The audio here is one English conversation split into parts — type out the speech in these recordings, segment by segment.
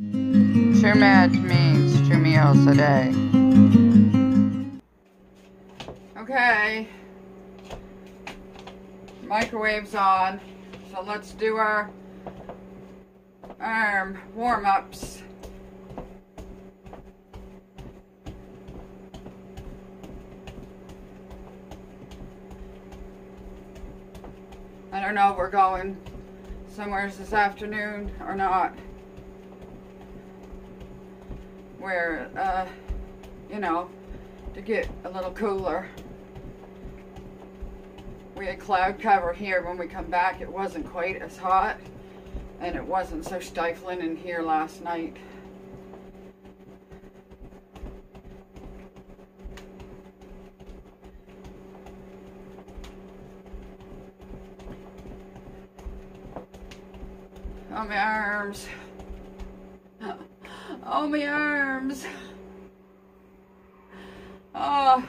Two meds means two meals a day. Okay. Microwave's on. So let's do our arm warm-ups. I don't know if we're going somewhere this afternoon or not. Where, uh, you know, to get a little cooler. We had cloud cover here when we come back. It wasn't quite as hot and it wasn't so stifling in here last night. Oh, my arms. Oh, my arms. Oh.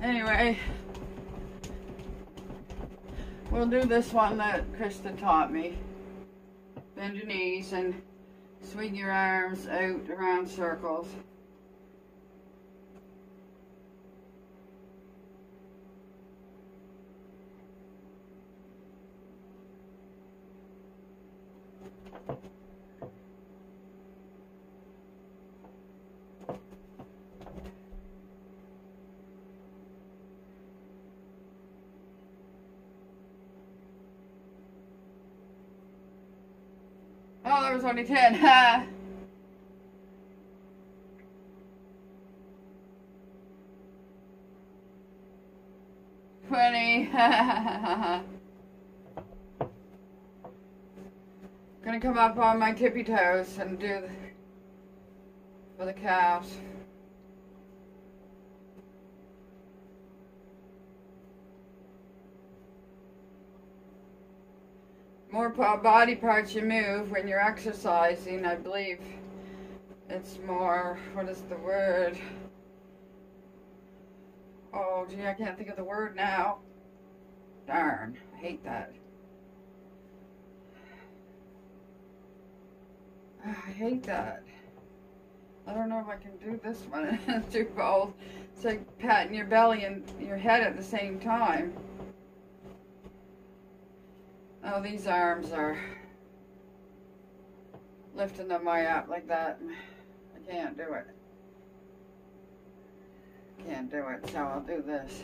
Anyway. We'll do this one that Krista taught me. Bend your knees and swing your arms out around circles. Oh, there was only 10. Ha! Twenty. Gonna come up on my tippy toes and do the, for the calves. More body parts you move when you're exercising, I believe it's more, what is the word? Oh, gee, I can't think of the word now. Darn, I hate that. Ah, I hate that. I don't know if I can do this one and do both. It's like patting your belly and your head at the same time. Oh, these arms are lifting them way up like that. I can't do it. Can't do it, so I'll do this.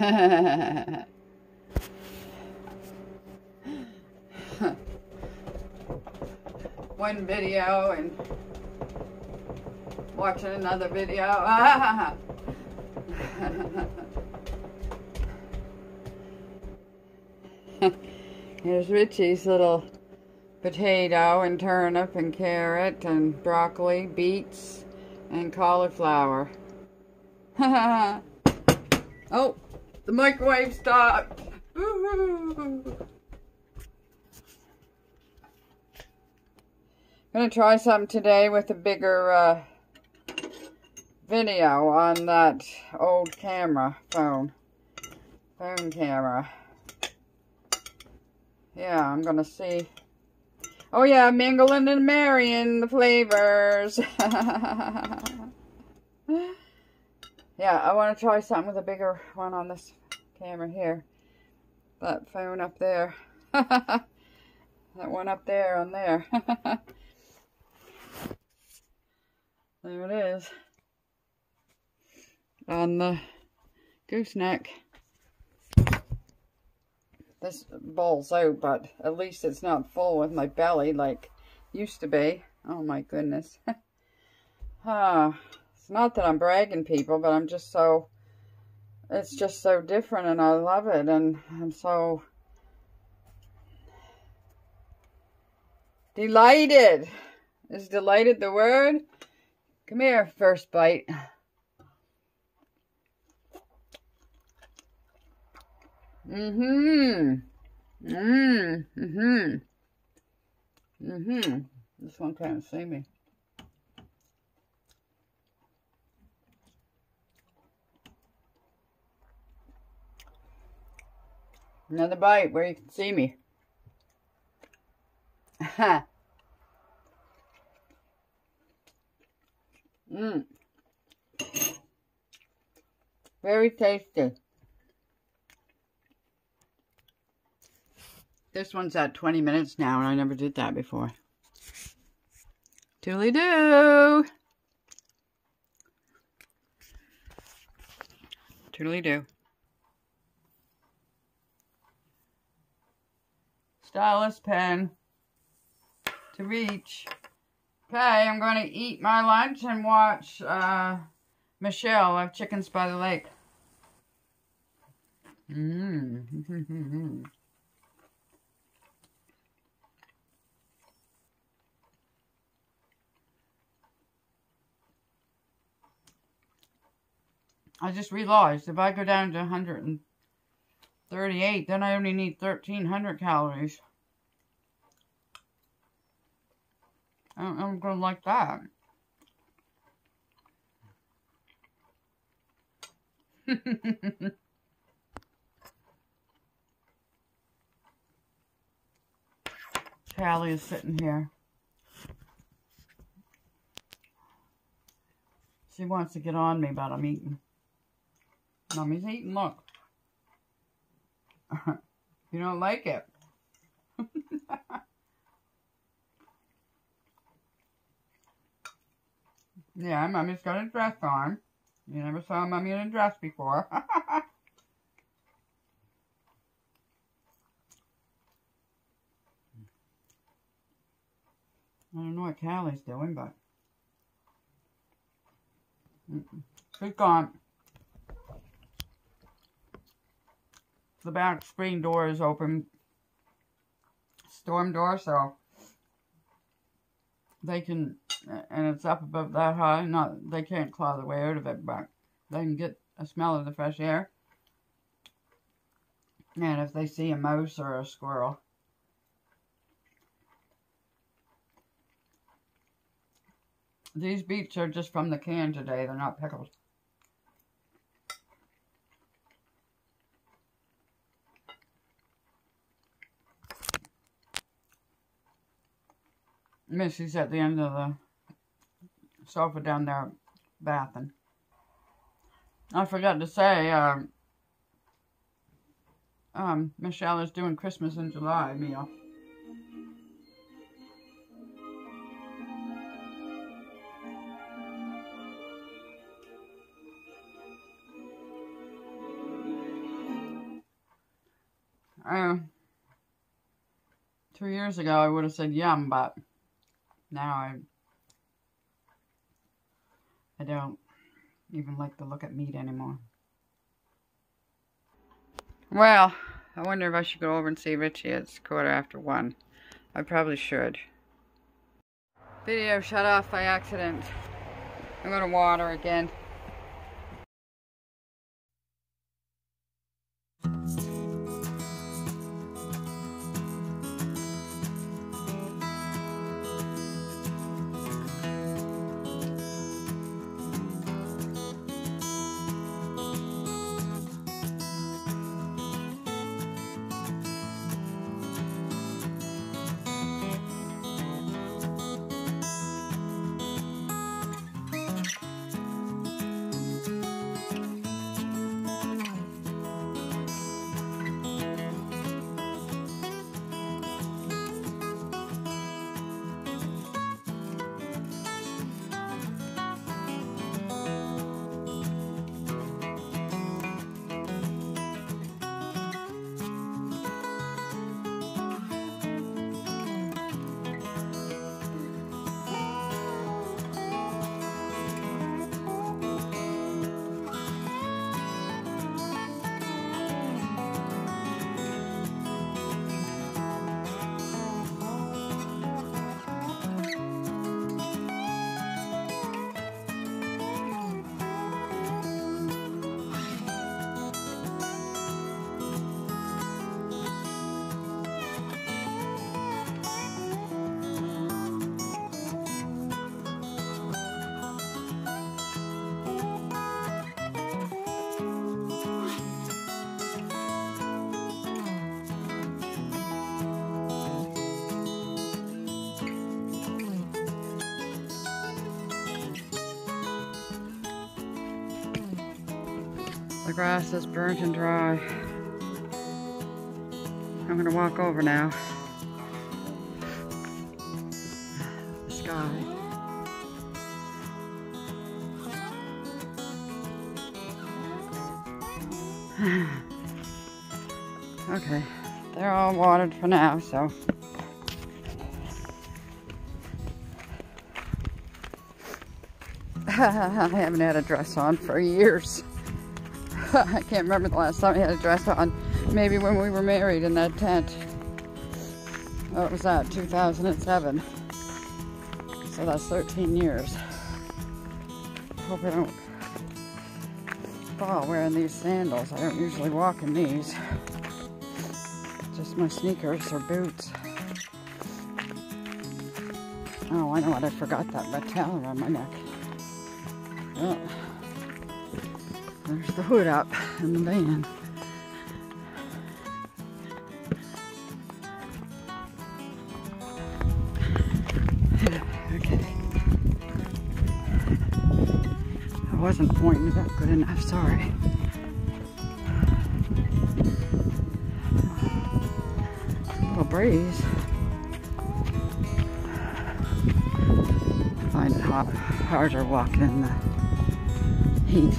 One video and watching another video. Here's Richie's little potato and turnip and carrot and broccoli, beets, and cauliflower. oh! The microwave stopped. Gonna try something today with a bigger uh, video on that old camera phone. Phone camera. Yeah, I'm gonna see. Oh yeah, mingling and marrying the flavors. yeah, I want to try something with a bigger one on this camera here. That phone up there. that one up there on there. there it is. On the gooseneck. This bowl's out, but at least it's not full with my belly like used to be. Oh my goodness. ah, it's not that I'm bragging people, but I'm just so it's just so different and I love it and I'm so delighted. Is delighted the word? Come here, first bite. Mm-hmm. Mm, mm-hmm. Mm-hmm. This one can't see me. Another bite where you can see me. Mmm. Very tasty. This one's at 20 minutes now, and I never did that before. Toodly doo! Toodly doo. Stylus pen to reach. Okay, I'm going to eat my lunch and watch uh, Michelle of Chickens by the Lake. Mmm. I just realized if I go down to 138, then I only need 1,300 calories. I'm going to like that. Callie is sitting here. She wants to get on me, but I'm eating. Mommy's eating, look. You don't like it. yeah, Mommy's got a dress on. You never saw Mommy in a dress before. I don't know what Callie's doing, but... She's gone. The back screen door is open. Storm door, so they can, and it's up above that high. Not they can't claw their way out of it, but they can get a smell of the fresh air. And if they see a mouse or a squirrel. These beets are just from the can today. They're not pickled. Missy's at the end of the sofa down there bathing. I forgot to say, um, um, Michelle is doing Christmas in July meal. Um, two years ago I would have said yum, but now I I don't even like to look at meat anymore. Well, I wonder if I should go over and see Richie. It's quarter after one. I probably should. Video shut off by accident. I'm going to water again. The grass is burnt and dry. I'm gonna walk over now. The sky. okay, they're all watered for now, so. I haven't had a dress on for years. I can't remember the last time I had a dress on. Maybe when we were married in that tent. What was that? 2007. So that's 13 years. Hope I don't fall wearing these sandals. I don't usually walk in these. Just my sneakers or boots. Oh, I know what I forgot that towel around my neck. Oh. There's the hood up in the van. okay. I wasn't pointing it up good enough, sorry. A little breeze. I find it hot, harder walking in the heat.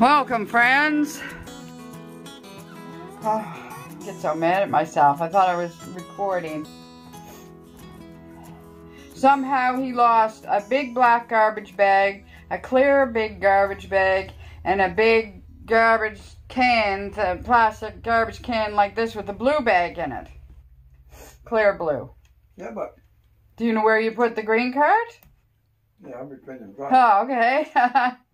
Welcome, friends. Oh, I get so mad at myself. I thought I was recording. Somehow he lost a big black garbage bag, a clear big garbage bag, and a big garbage can, the plastic garbage can like this with a blue bag in it. Clear blue. Yeah, but... Do you know where you put the green card? Yeah, I'm between Oh, okay.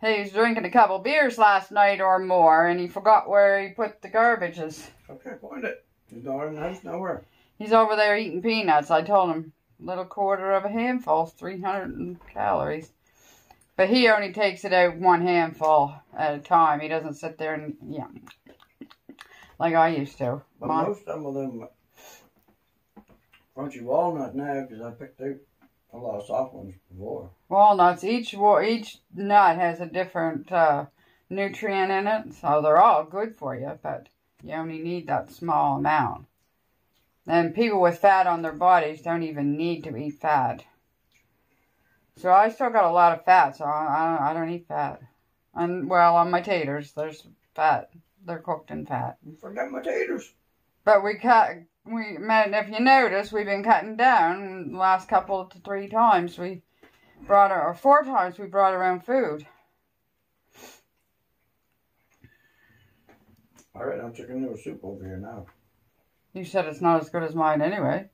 He was drinking a couple beers last night or more, and he forgot where he put the garbages. Okay, find it. He's not in the nowhere. He's over there eating peanuts. I told him, A little quarter of a handful, 300 calories. But he only takes it out one handful at a time. He doesn't sit there and, yeah, like I used to. My, most of them, crunchy walnut now, because I picked out a lot of soft ones before. Walnuts, each each nut has a different uh, nutrient in it, so they're all good for you, but you only need that small amount. And people with fat on their bodies don't even need to eat fat. So I still got a lot of fat, so I, I, I don't eat fat. And, well, on my taters, there's fat. They're cooked in fat. Forget my taters. But we cut we if you notice, we've been cutting down the last couple to three times. We brought our, or four times we brought our own food. All right, I'm taking a soup over here now. You said it's not as good as mine anyway.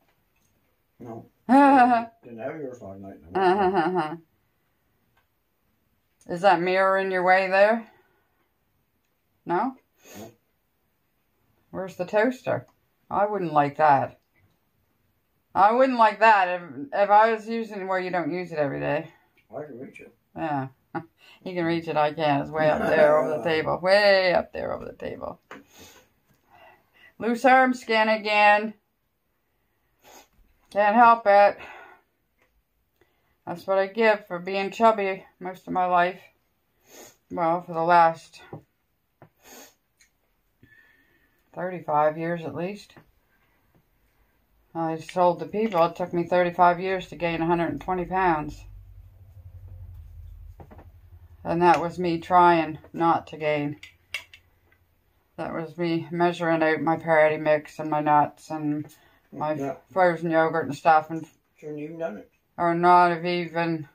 No. Didn't have yours last night. Is that mirror in your way there? No? no? Where's the toaster? I wouldn't like that. I wouldn't like that if, if I was using where you don't use it every day. I can reach it. Yeah. you can reach it, I can. It's way up there over the table. Way up there over the table. Loose arm skin again. Can't help it. That's what I give for being chubby most of my life. Well, for the last 35 years at least. I told the people it took me 35 years to gain 120 pounds. And that was me trying not to gain. That was me measuring out my party mix and my nuts and my yeah. frozen yogurt and stuff and Shouldn't even done it. or not have even,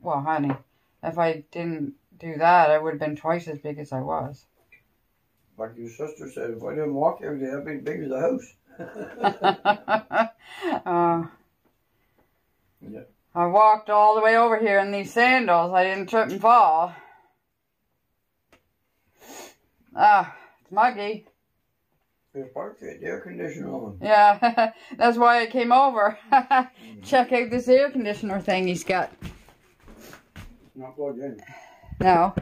well, honey, if I didn't do that, I would have been twice as big as I was. Like your sister said, if I didn't walk every day, I'd be big as a house. uh, Yeah. I walked all the way over here in these sandals. I didn't trip and fall. Ah, it's muggy. There's part of the air conditioner on. Yeah, that's why I came over. Check out this air conditioner thing he's got. Not plugged in. No.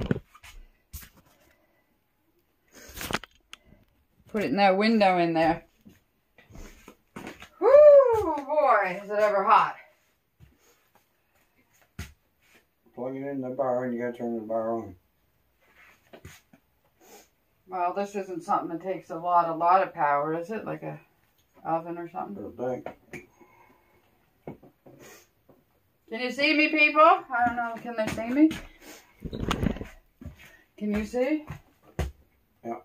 Put it in that window in there. Whoo, boy, is it ever hot. Plug it in the bar and you gotta turn the bar on. Well, this isn't something that takes a lot, a lot of power, is it? Like a oven or something? Little thing. Can you see me, people? I don't know. Can they see me? Can you see? Yeah.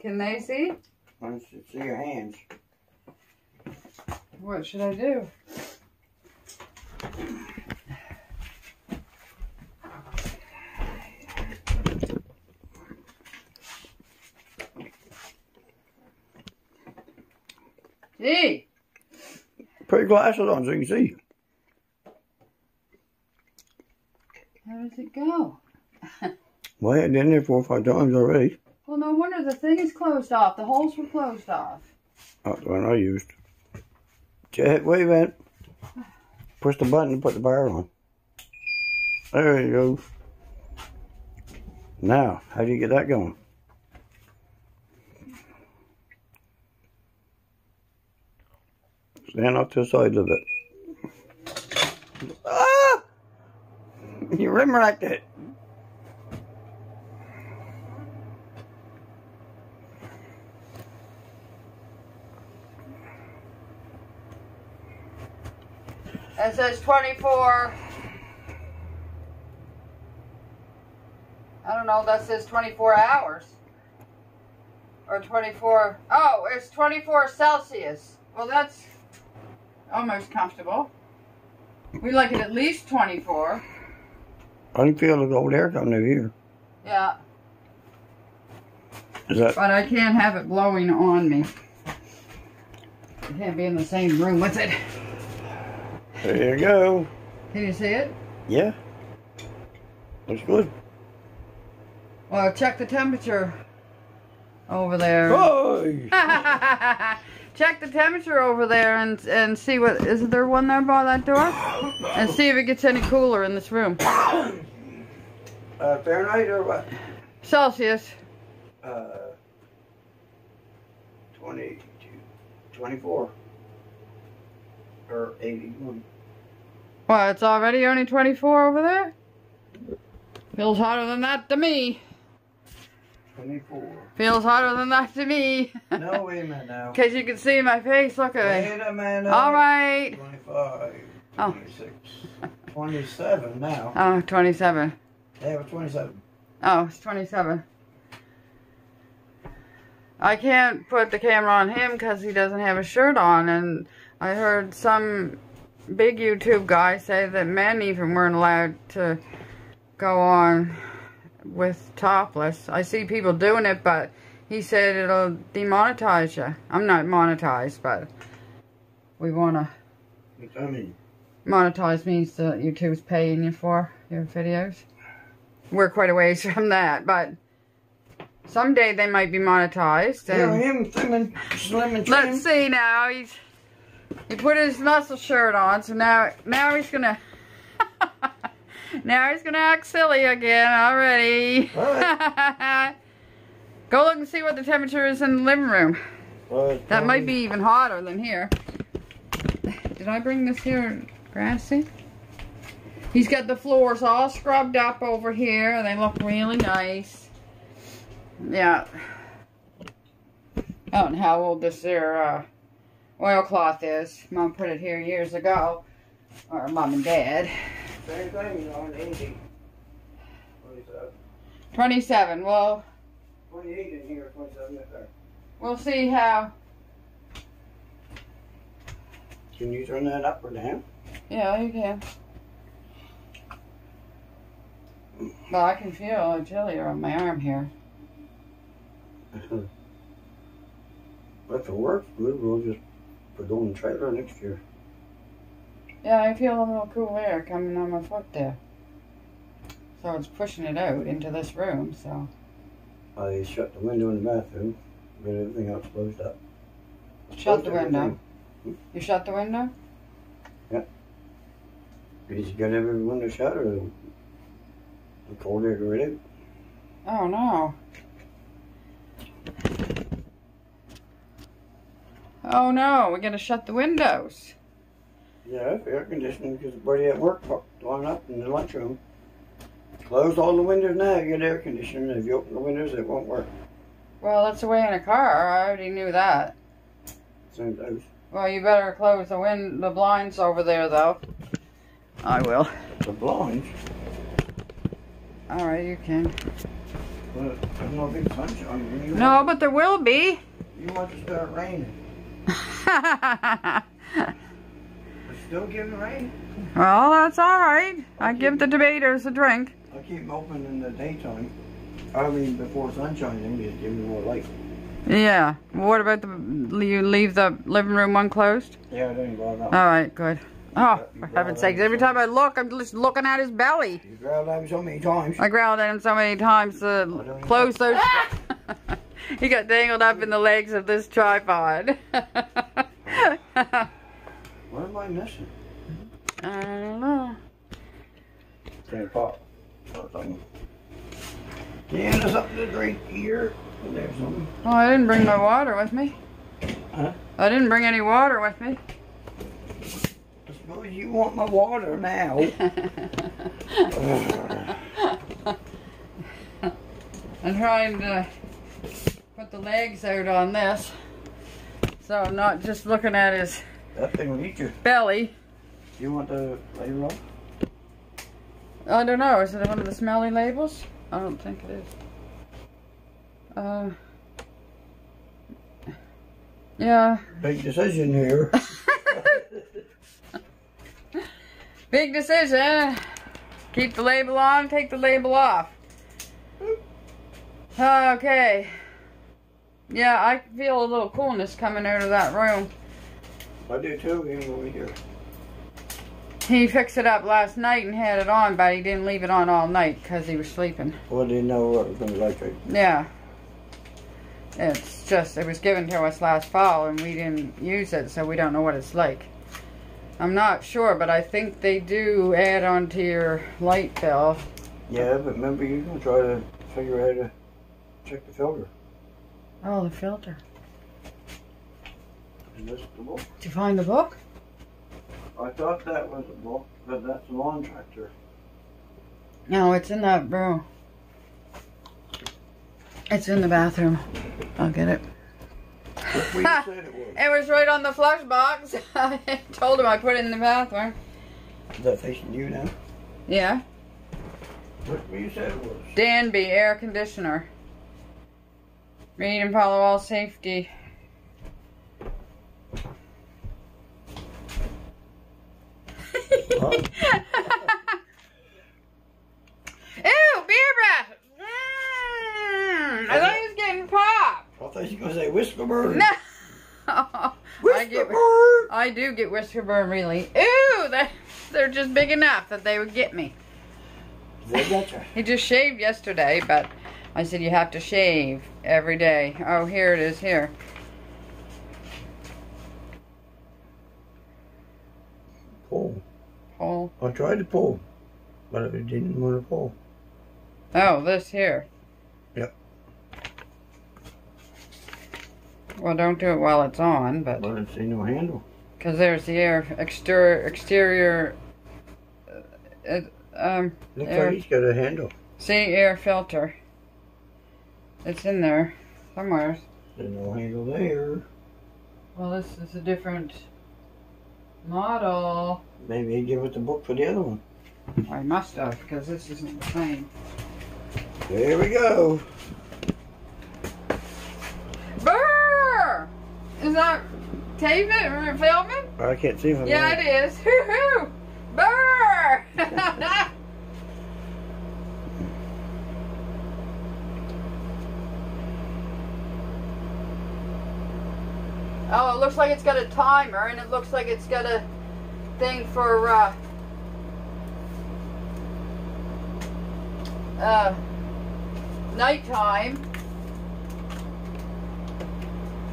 Can they see? I can see your hands. What should I do? Gee, Put your glasses on so you can see. how does it go? Well, I had it there four or five times already. Well, no wonder the thing is closed off. The holes were closed off. That's the one I used. Check, wait a minute. Push the button and put the bar on. There you go. Now, how do you get that going? Stand off to the side of it. Ah! You rimracked it. It says 24. I don't know, that says 24 hours. Or 24. Oh, it's 24 Celsius. Well, that's almost comfortable. We like it at least 24. I can feel the old air coming over here. Yeah, Is that but I can't have it blowing on me. I can't be in the same room with it. There you go. Can you see it? Yeah. Looks good. Well, check the temperature over there. Check the temperature over there and and see what is there one there by that door? And see if it gets any cooler in this room. Uh, Fahrenheit or what? Celsius. Uh, 22, 24. Or 81. Well, it's already only 24 over there? Feels hotter than that to me. 24. Feels hotter than that to me. no, wait a minute now. Cause you can see my face. Look at me. Wait a minute. All right. 25. Oh. 26. 27 now. Oh, 27. Yeah, we're 27. Oh, it's 27. I can't put the camera on him because he doesn't have a shirt on. And I heard some big YouTube guy say that men even weren't allowed to go on with topless. I see people doing it, but he said it'll demonetize you. I'm not monetized, but we want to I mean, monetize means that YouTube's paying you for your videos. We're quite a ways from that, but someday they might be monetized. And him slim, slim and let's see now. He's he put his muscle shirt on, so now now he's gonna now he's gonna act silly again already. Go look and see what the temperature is in the living room. That might be even hotter than here. Did I bring this here grassy? He's got the floors all scrubbed up over here. They look really nice. Yeah. I don't know how old this there uh, oilcloth is. Mom put it here years ago. Or mom and dad. Same thing, you know, in 80. 27. 27. Well, 28 in here, 27 in there. we'll see how. Can you turn that up or down? Yeah, you can. But I can feel a chillier on my arm here. If it works good, we'll just put it on the trailer next year. Yeah, I feel a little cool air coming on my foot there. So it's pushing it out into this room, so. I shut the window in the bathroom, got everything else closed up. Shut the window. everything. You shut the window? Yeah. Did you got every window shut or the cold air right out? Oh no. Oh no, we gotta shut the windows. Yeah, air conditioning because the buddy at work lined up in the lunchroom. Close all the windows now, you get air conditioning. If you open the windows, it won't work. Well, that's the way in a car. I already knew that. Same dose. Well, you better close the wind, the blinds over there, though. I will. The blinds, All right, you can. but there's no big sunshine. You No, but there will be. You want to start raining. Still giving rain. well, that's all right. I give the debaters a drink. I keep open in the daytime. I mean, before sunshine, then it give me more light. Yeah. What about the? You leave the living room unclosed? Yeah, it ain't going All right, good. Oh, for heaven's sakes! Every time I look, I'm just looking at his belly. You growled at me so many times. I growled at him so many times to close those. Ah! he got dangled up in the legs of this tripod. What am I missing? I don't know. Can't pop. Something. Yeah, there's something to drink here. There's something. Oh, I didn't bring my water with me. Huh? I didn't bring any water with me. I suppose you want my water now. I'm trying to put the legs out on this. So I'm not just looking at his that thing will eat you. belly. You want the label off? I don't know. Is it one of the smelly labels? I don't think it is. Uh, yeah. Big decision here. Big decision. Keep the label on, take the label off. Okay. Yeah, I feel a little coolness coming out of that room. I do too, even over here. He fixed it up last night and had it on, but he didn't leave it on all night because he was sleeping. Well, didn't know what it was going to be like. right? Yeah. It's just, it was given to us last fall and we didn't use it, so we don't know what it's like. I'm not sure, but I think they do add on to your light bill. Yeah, but remember, you're going to try to figure out how to check the filter. Oh, the filter. And this the book. Did you find the book? I thought that was a book, but that's a lawn tractor. No, it's in that room. It's in the bathroom. I'll get it. Said it was. It was right on the flush box. I told him I put it in the bathroom. Is that facing you now? Yeah. What you said it was. Danby air conditioner. Reed and follow All safety. Ew, beer breath. Mm, I thought he was getting popped. I thought you were going to say whisker bird. No. I Whisker get. bird. I do get whisker burn really. Ew, they they're just big enough that they would get me. They got you. He just shaved yesterday, but I said you have to shave every day. Oh, here it is here. Pull. Pull. I tried to pull, but it didn't want to pull. oh, this here. Yep. Well, don't do it while it's on, but But it's no handle. because there's the air exterior exterior. Uh, um, Looks Air. like he's got a handle. see air filter. It's in there somewhere. There's no handle there. Well, this is a different model. Maybe he gave us the book for the other one. I must have because this isn't the same. There we go. Brr! Is that or filming? I can't see from Yeah, there. it is. Hoo-hoo! oh, it looks like it's got a timer, and it looks like it's got a thing for uh, uh, nighttime.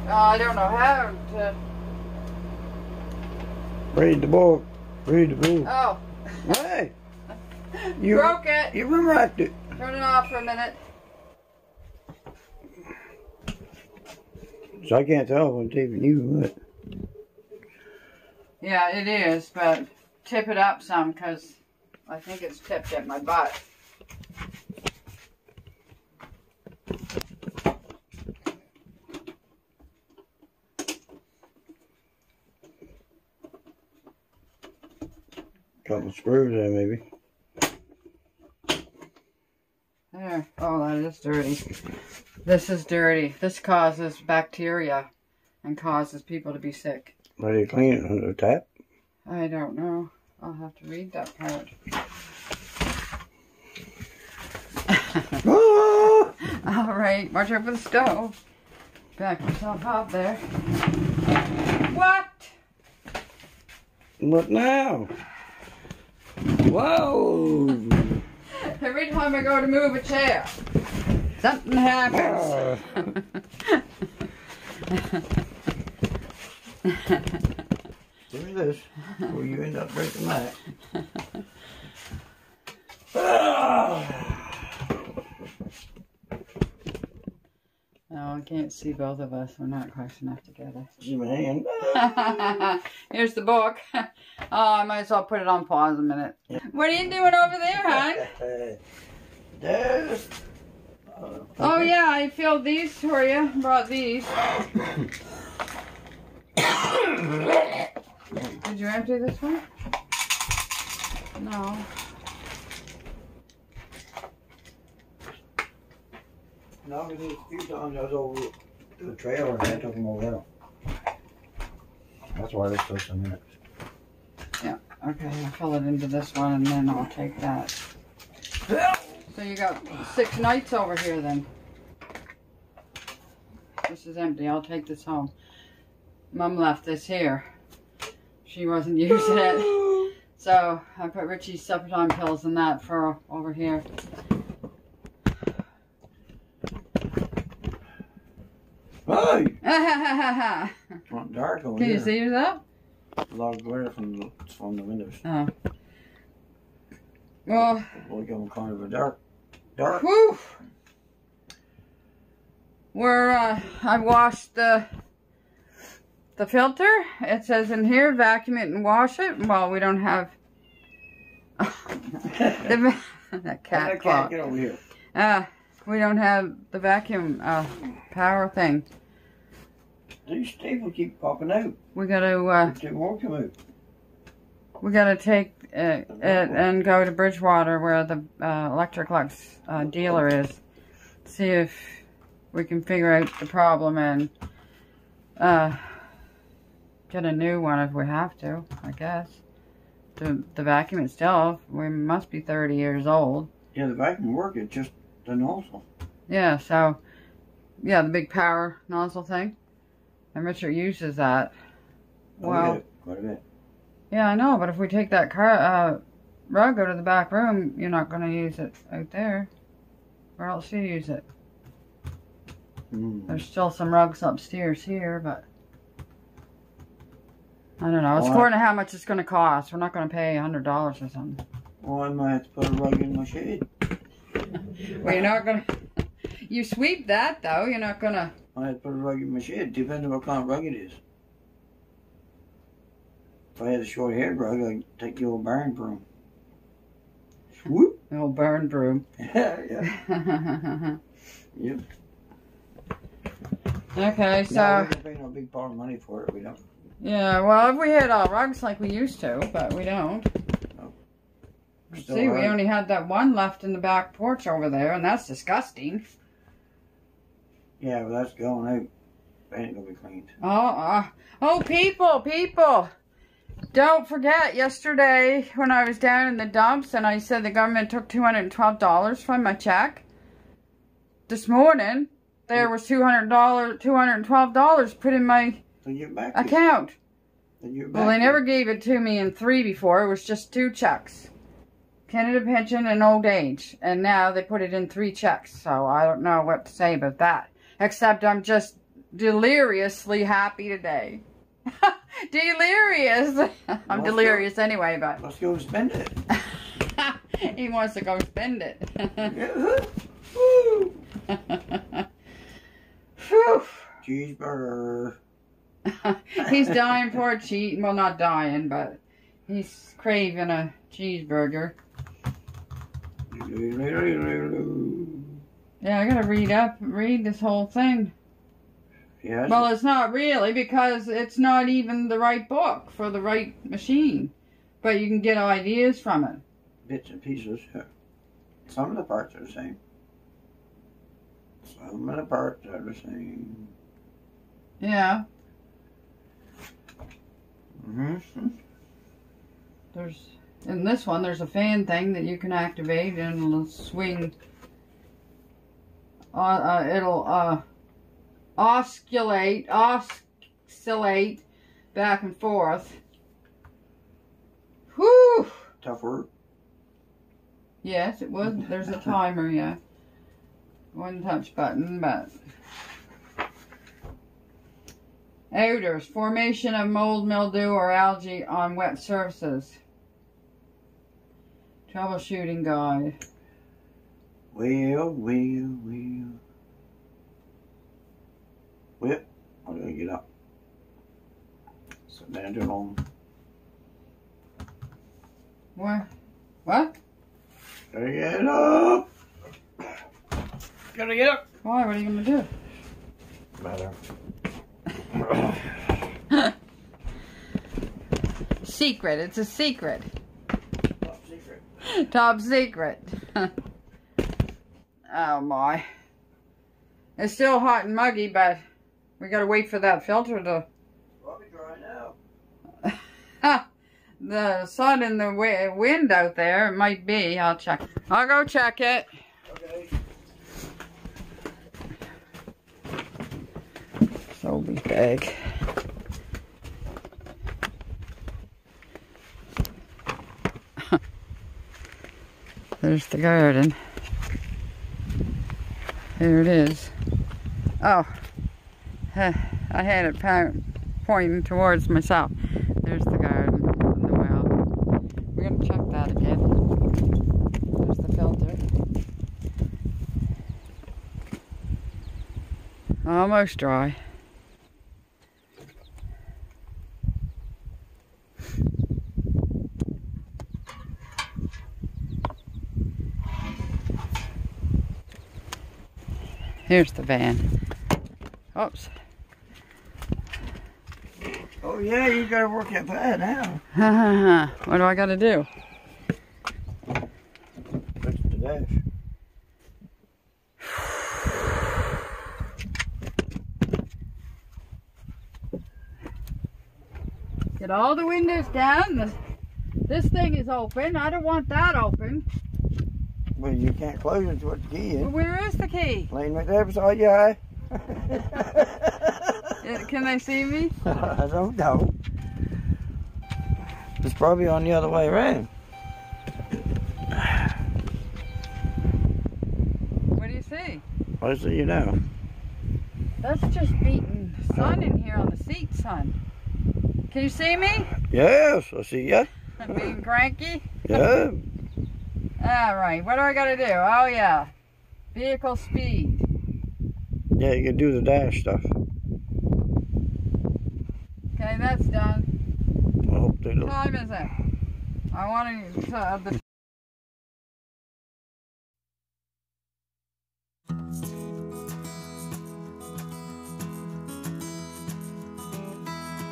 Uh, I don't know how to. Read the book. Read the book. Oh, Hey! You, broke it. you remarked it. Turn it off for a minute. So I can't tell if I'm taping you but Yeah, it is, but tip it up some because I think it's tipped at my butt. Couple screws there, maybe. There. Oh, that is dirty. This is dirty. This causes bacteria and causes people to be sick. Why do you clean it under the tap? I don't know. I'll have to read that part. Ah! All right, watch out for the stove. Back yourself up there. What? What now? Whoa! Every time I go to move a chair, something happens. Give me this, or you end up breaking that. No, oh, I can't see both of us. We're not close enough together. Hand? Here's the book. Oh, I might as well put it on pause a minute. What are you doing over there, hon? There's. Oh yeah, I filled these for you. Brought these. Did you empty this one? No. No, we a few times I was over to the trailer and I took them over there. That's why they took some minutes. Yeah. Okay, I'll fill it into this one and then I'll take that. So you got six nights over here then. This is empty. I'll take this home. Mom left this here. She wasn't using it. So I put Richie's supper time pills in that for over here. Hey! Can It's not dark over you here. see yourself? A lot of glare from the, from the windows. Oh. Well, We're going kind of a dark. Dark. whew. We're, uh, I washed the, the filter. It says in here, vacuum it and wash it. Well, we don't have, the, that cat claw. can't get over here. Uh, we don't have the vacuum, uh, power thing. These staples keep popping out. We gotta, uh, won't come out. we gotta take it, it and go to Bridgewater where the uh, Electrolux uh, dealer is. See if we can figure out the problem and uh, get a new one if we have to, I guess. The, the vacuum itself, we must be 30 years old. Yeah, the vacuum work. It's just the nozzle. Yeah, so, yeah, the big power nozzle thing. And Richard uses that. Oh, Well, yeah, quite a bit. Yeah, I know, but if we take that car uh, rug out of the back room, you're not going to use it out there. Where else do you use it? Mm. There's still some rugs upstairs here, but I don't know. It's Well, according to how much it's going to cost. We're not going to pay a hundred dollars or something. Well, I might have to put a rug in my shade. Well, you're not going to. You sweep that though. You're not going to. I had to put a rug in my shed, depending on what kind of rug it is. If I had a short hair rug, I'd take the old barn broom. Whoop! The old burn broom. yeah, yeah. Yep. okay, so no, we don't pay no big part of money for it. We don't. yeah. Well, if we had all rugs like we used to, but we don't. See, we only had that one left in the back porch over there, and that's disgusting. Yeah, well, that's going out. That ain't gonna be cleaned. Oh, uh, oh, people, people. Don't forget, yesterday when I was down in the dumps and I said the government took $212 from my check, this morning there was $200, $212 put in my account. Then you're back. Well, they never gave it to me in three before. It was just two checks. Canada pension and old age. And now they put it in three checks. So I don't know what to say about that. Except I'm just deliriously happy today. delirious. I'm delirious anyway, but Let's go spend it. he wants to go spend it. Yeah. Woo! Phew. Cheeseburger. he's dying for a cheat. Well, not dying, but he's craving a cheeseburger. Yeah, I gotta read up, read this whole thing. Yeah. Well, it's not really because it's not even the right book for the right machine. But you can get ideas from it. bits and pieces. Some of the parts are the same. Some of the parts are the same. Yeah, Mm-hmm. there's in this one there's a fan thing that you can activate and it'll swing. Uh, uh it'll uh oscillate, oscillate back and forth. Whew. Tough work. Yes, it was. There's a timer, yeah. One touch button, but. Odors. Formation of mold, mildew, or algae on wet surfaces. Troubleshooting guide. Well, well, well. Well, I'm gonna get up. Sit down too long. What? What? Gotta get up. Gotta get up. Why? What are you going to do? Matter. secret. It's a secret. Top secret. Top secret. oh my. It's still hot and muggy, but we gotta wait for that filter to. Probably dry now. the sun and the wi- wind out there. It might be. I'll check. I'll go check it. Okay. Sobeys bag. There's the garden. There it is. Oh, Huh, I had it po- pointing towards myself. There's the garden, the well. We're gonna check that again. There's the filter. Almost dry. Here's the van. Oops. Yeah, you gotta work at that now. what do I gotta do? That's the dash. Get all the windows down. The, this thing is open. I don't want that open. Well, you can't close it with the key Well, where is the key? Laying right there beside you, eye. Can they see me? I don't know. It's probably on the other way around. What do you see? I see you now. That's just beating sun in here on the seat, son. Can you see me? Yes, I see you. I'm being cranky. Yeah. All right. What do I gotta do? Oh yeah, vehicle speed. Yeah, you can do the dash stuff. Okay, that's done. I hope they What don't. time is it? I want to uh, the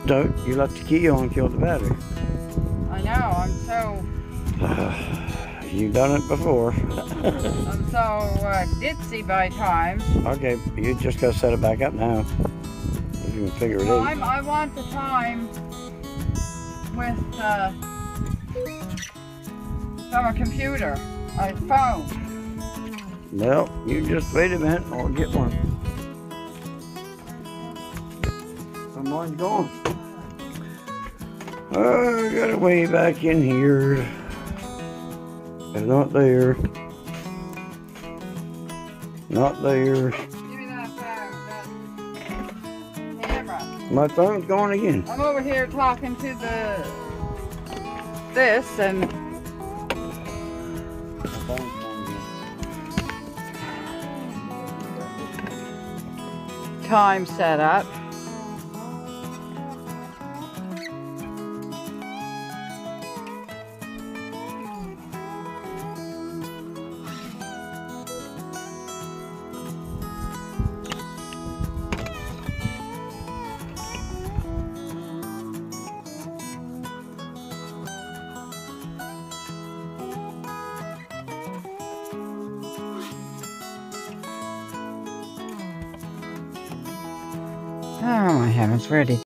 Don't you let the key on kill the battery. I know. I'm so You've done it before. I'm so uh, ditzy by times. okay, you just gotta set it back up now. You can figure it Well, out. I'm, I want the time with uh, from a computer, a phone. Well, you just wait a minute I'll get one. Someone's gone. Oh, I got it way back in here. It's not there. Not there. My phone's gone again. I'm over here talking to the this and time set up. Oh